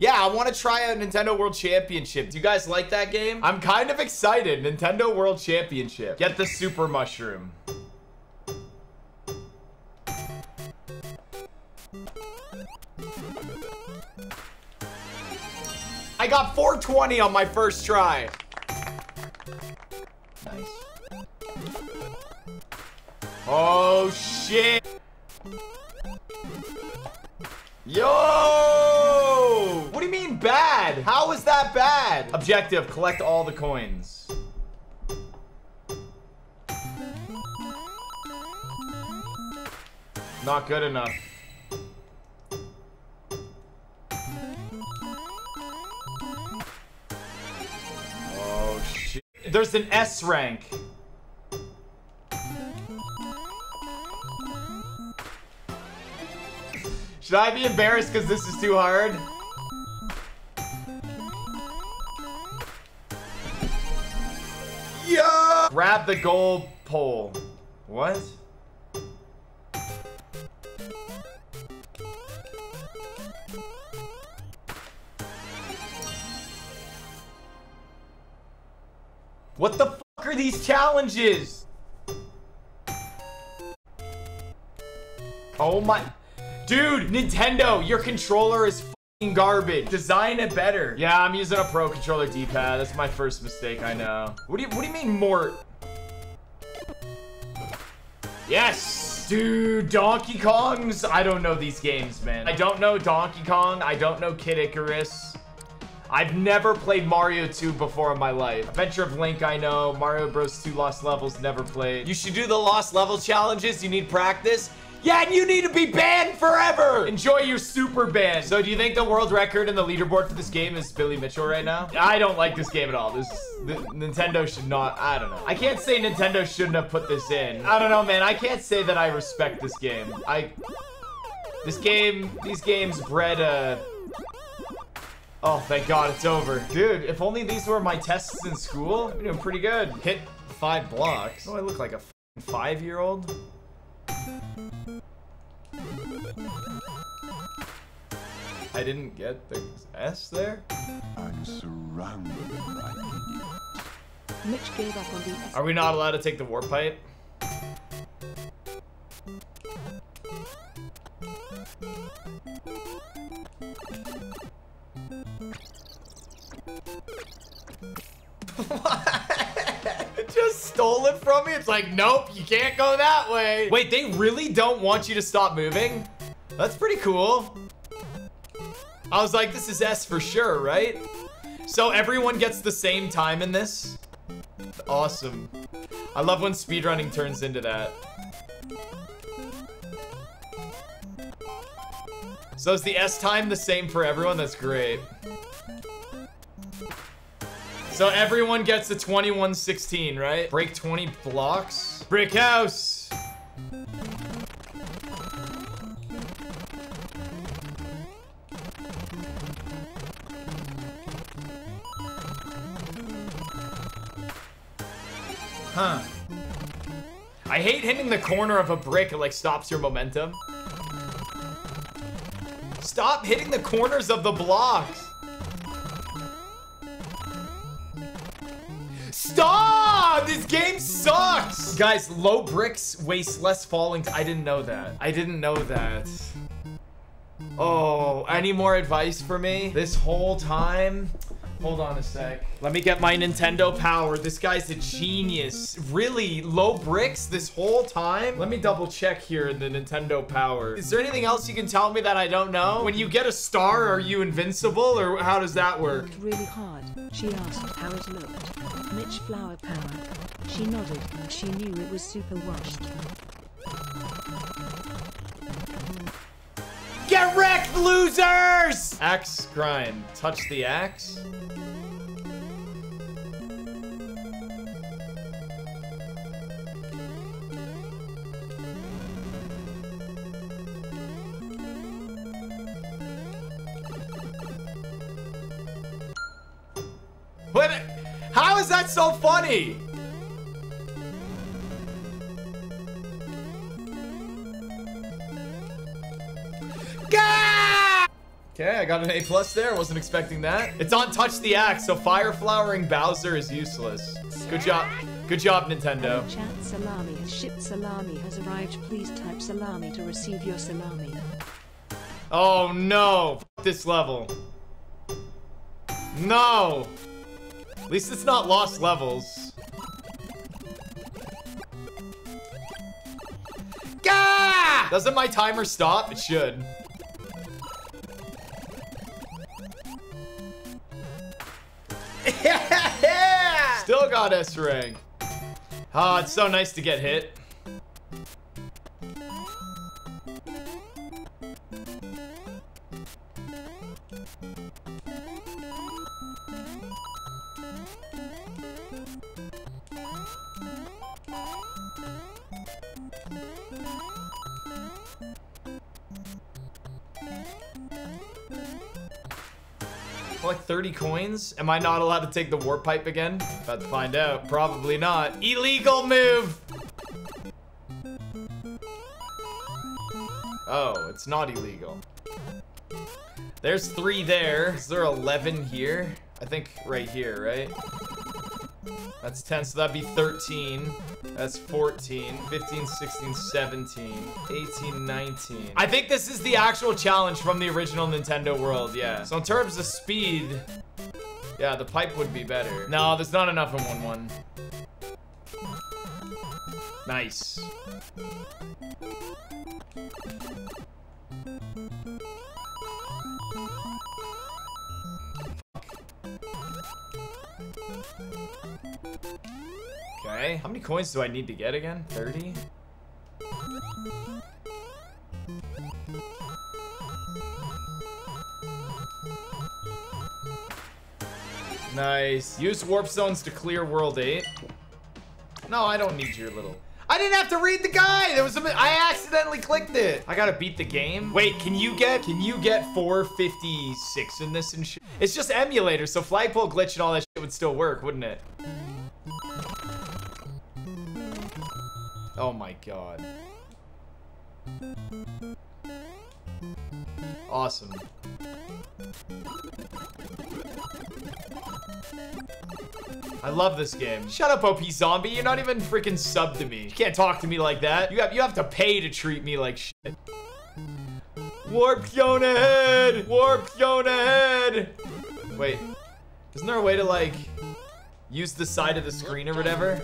Yeah, I want to try out Nintendo World Championship. Do you guys like that game? I'm kind of excited. Nintendo World Championship. Get the Super Mushroom. I got 420 on my first try. Nice. Oh, shit. Yo! What do you mean bad? How is that bad? Objective, collect all the coins. Not good enough. Oh, shit. There's an S rank. Should I be embarrassed because this is too hard? Grab the gold pole. What? What the fuck are these challenges? Oh my... Dude, Nintendo, your controller is garbage. Design it better. Yeah, I'm using a Pro Controller D-pad. That's my first mistake, I know. What do you, what do you mean, Mort? Yes! Dude, Donkey Kong's... I don't know these games, man. I don't know Donkey Kong. I don't know Kid Icarus. I've never played Mario 2 before in my life. Adventure of Link, I know. Mario Bros. 2 Lost Levels, never played. You should do the Lost Level challenges. You need practice. Yeah, and you need to be banned forever. Enjoy your super ban. So do you think the world record and the leaderboard for this game is Billy Mitchell right now? I don't like this game at all. This the, Nintendo should not. I don't know. I can't say Nintendo shouldn't have put this in. I don't know, man. I can't say that I respect this game. I this game, these games bred a. Oh, thank God it's over. Dude, if only these were my tests in school, I'm doing pretty good. Hit five blocks. Oh, I look like a five-year-old. I didn't get the S there? I'm surrounded by idiots. Mitch gave up on the S. Are we not allowed to take the warp pipe? It just stole it from me. It's like, nope, you can't go that way. Wait, they really don't want you to stop moving? That's pretty cool. I was like, this is S for sure, right? So everyone gets the same time in this? Awesome. I love when speedrunning turns into that. So is the S time the same for everyone? That's great. So everyone gets a 2116, right? Break 20 blocks. Brick house. Huh. I hate hitting the corner of a brick. It like stops your momentum. Stop hitting the corners of the blocks. Stop! This game sucks! Guys, low bricks waste less falling. I didn't know that. I didn't know that. Oh, any more advice for me? This whole time? Hold on a sec. Let me get my Nintendo power. This guy's a genius. Really? Low bricks this whole time? Let me double check here in the Nintendo power. Is there anything else you can tell me that I don't know? When you get a star, are you invincible or how does that work? Looked really hard. She asked how it looked. Mitch flower power. She nodded. She knew it was super washed. Get wrecked, losers! Axe grind. Touch the axe. What? How is that so funny? Gah! Okay, I got an A plus there. Wasn't expecting that. It's on Touch the Axe, so fire flowering Bowser is useless. Good job. Good job, Nintendo. Chat salami has shipped salami has arrived. Please type salami to receive your salami. Oh no! F this level. No! At least it's not lost levels. Gah! Doesn't my timer stop? It should. Still got S rank. Ah, it's so nice to get hit. Like 30 coins? Am I not allowed to take the warp pipe again? About to find out. Probably not. Illegal move! Oh, it's not illegal. There's three there. Is there 11 here? I think right here, right? That's 10, so that'd be 13. That's 14, 15, 16, 17, 18, 19. I think this is the actual challenge from the original Nintendo World, yeah. So in terms of speed, yeah, the pipe would be better. No, there's not enough in 1-1. Nice. Okay. How many coins do I need to get again? 30? Nice. Use warp zones to clear world 8. No, I don't need your little... I didn't have to read the guide. There was a, I accidentally clicked it. I gotta beat the game. Wait, can you get can you get 456 in this and shit? It's just emulator, so flagpole glitch and all that shit would still work, wouldn't it? Oh my god. Awesome. I love this game. Shut up, OP Zombie. You're not even freaking sub to me. You can't talk to me like that. You have you have to pay to treat me like shit. Warp zone ahead! Warp zone ahead! Wait. Isn't there a way to like use the side of the screen or whatever?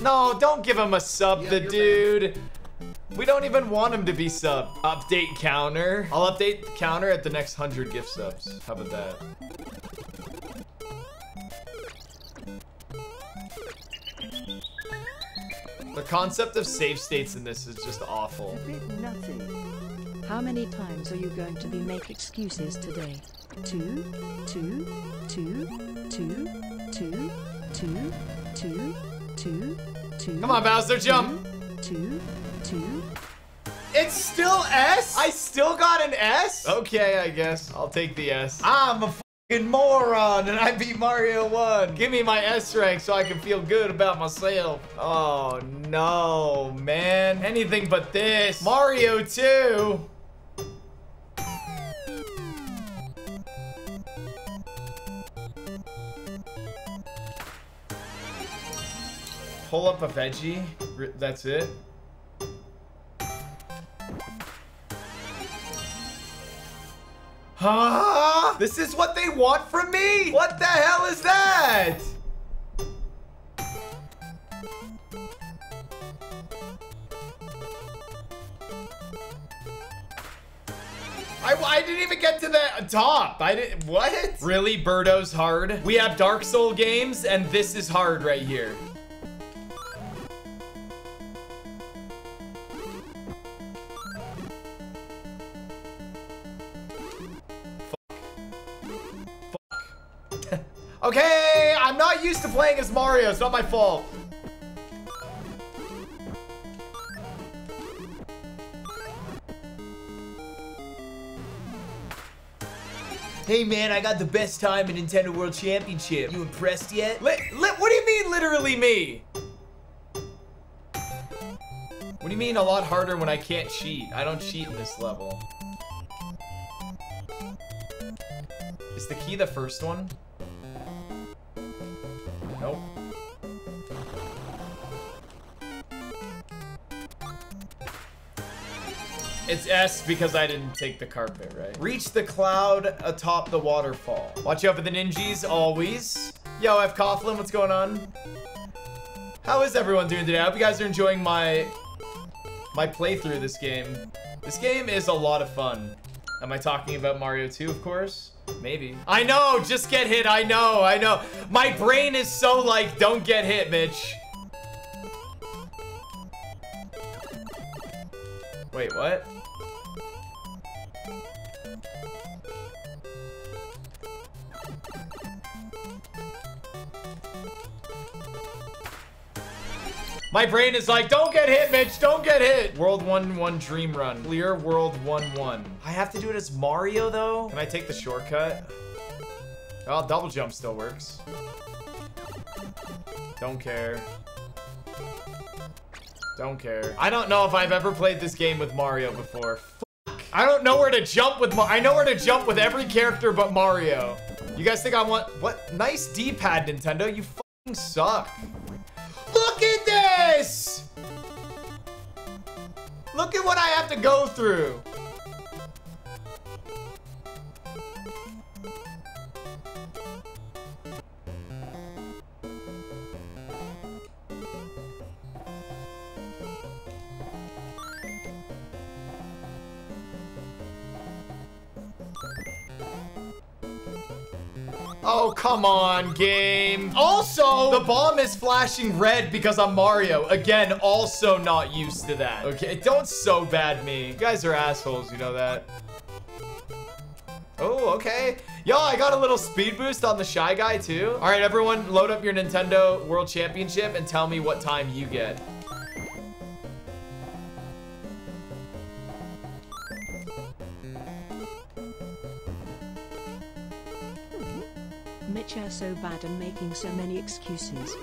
No, don't give him a sub, the dude. We don't even want him to be sub. Update counter. I'll update the counter at the next 100 gift subs. How about that? The concept of save states in this is just awful. How many times are you going to be make excuses today? Two, two, two, two, two, two, two, two, two. Come on, Bowser, jump! Two, two. It's still S? I still got an S? Okay, I guess. I'll take the S. I'm a fucking moron and I beat Mario 1. Give me my S rank so I can feel good about myself. Oh no, man. Anything but this. Mario 2. Pull up a veggie. That's it. Huh? This is what they want from me? What the hell is that? I, I didn't even get to the top. I didn't. What? Really? Birdo's hard? We have Dark Soul games, and this is hard right here. Okay, I'm not used to playing as Mario. It's not my fault. Hey man, I got the best time in Nintendo World Championship. You impressed yet? Li li what do you mean literally me? What do you mean a lot harder when I can't cheat? I don't cheat in this level. Is the key the first one? It's S because I didn't take the carpet, right? Reach the cloud atop the waterfall. Watch out for the ninjas, always. Yo, F. Coughlin, what's going on? How is everyone doing today? I hope you guys are enjoying my my playthrough this game. This game is a lot of fun. Am I talking about Mario 2, of course? Maybe. I know, just get hit. I know, I know. My brain is so like, don't get hit, Mitch. Wait, what? My brain is like, don't get hit, Mitch, don't get hit. World 1-1 Dream Run. Clear World 1-1. I have to do it as Mario, though? Can I take the shortcut? Oh, double jump still works. Don't care. Don't care. I don't know if I've ever played this game with Mario before. Fuck. I don't know where to jump with I know where to jump with every character but Mario. You guys think I want... What? Nice D-pad, Nintendo. You fucking suck. Look at this! Look at what I have to go through. Oh, come on, game. Also, the bomb is flashing red because I'm Mario. Again, also not used to that. Okay, don't so bad me. You guys are assholes, you know that. Oh, okay. Yo, I got a little speed boost on the Shy Guy, too. All right, everyone, load up your Nintendo World Championship and tell me what time you get. So bad and making so many excuses.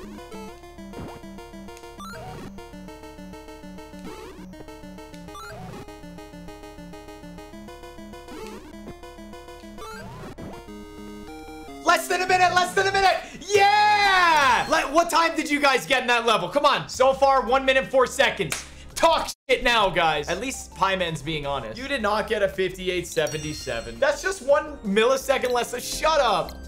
Less than a minute, less than a minute. Yeah! Let, what time did you guys get in that level? Come on. So far, one minute, four seconds. Talk shit now, guys. At least Pieman's being honest. You did not get a 5877. That's just one millisecond less. Shut up.